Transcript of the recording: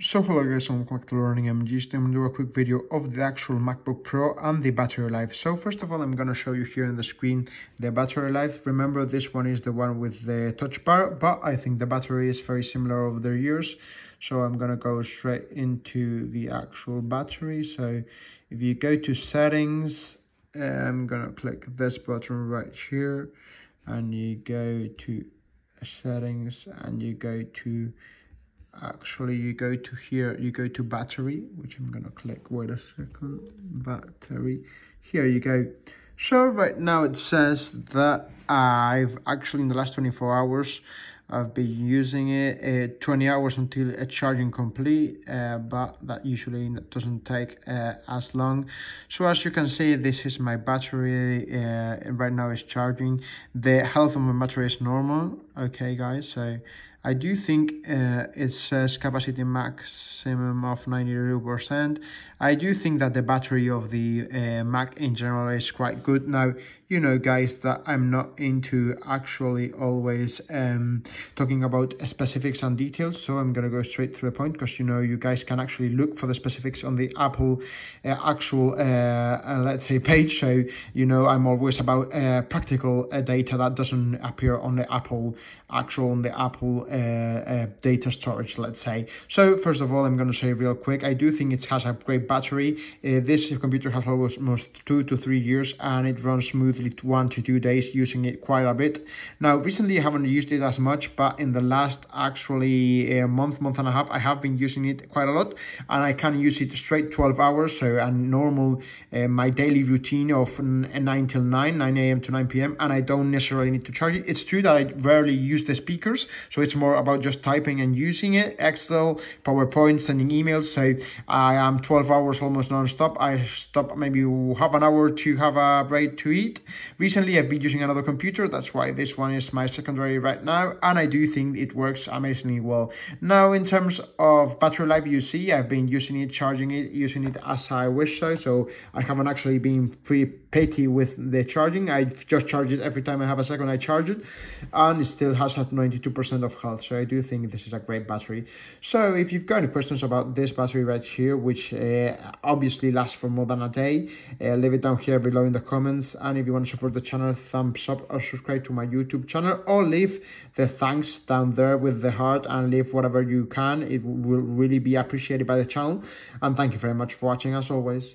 So hello guys, I'm back to Learning MGs. I'm going to do a quick video of the actual MacBook Pro and the battery life. So first of all, I'm going to show you here on the screen the battery life. Remember this one is the one with the touch bar, but I think the battery is very similar over the years. So I'm going to go straight into the actual battery. So if you go to settings, I'm going to click this button right here and you go to settings and you go to actually you go to here you go to battery which i'm gonna click wait a second battery. Here you go. So right now it says that i've actually in the last 24 hours I've been using it uh, 20 hours until it's charging complete, uh, but that usually doesn't take uh, as long. So as you can see, this is my battery. Uh, right now it's charging. The health of my battery is normal. Okay, guys. So I do think uh, it says capacity maximum of 92%. I do think that the battery of the Mac in general is quite good. Now, you know, guys, that I'm not into actually always um, talking about specifics and details. So I'm going to go straight to the point because, you know, you guys can actually look for the specifics on the Apple uh, actual, uh, uh, let's say, page. So, you know, I'm always about uh, practical uh, data that doesn't appear on the Apple actual, on the Apple data storage, let's say. So first of all, I'm going to say real quick, I do think it has a great battery. this computer has almost two to three years and it runs smoothly one to two days using it quite a bit. Now, recently I haven't used it as much, but in the last actually a month, month and a half, I have been using it quite a lot, and I can use it straight 12 hours. So a normal, uh, my daily routine of 9 till 9, 9 a.m. to 9 p.m., and I don't necessarily need to charge it. It's true that I rarely use the speakers, so it's more about just typing and using it. Excel, PowerPoint, sending emails. So I am 12 hours almost non-stop. I stop maybe half an hour to have a break to eat. Recently, I've been using another computer. That's why this one is my secondary right now, and I do think it works amazingly well. Now, in terms of battery life, you see, I've been using it, charging it, using it as I wish so. So I haven't actually been pretty petty with the charging. I just charge it every time I have a second, I charge it, and it still has at 92% of health. So I do think this is a great battery. So if you've got any questions about this battery right here, which uh, obviously lasts for more than a day, uh, leave it down here below in the comments. And if you want to support the channel, thumbs up or subscribe to my YouTube channel or leave the thanks down there with the heart and leave whatever you can. It will really be appreciated by the channel. And thank you very much for watching as always.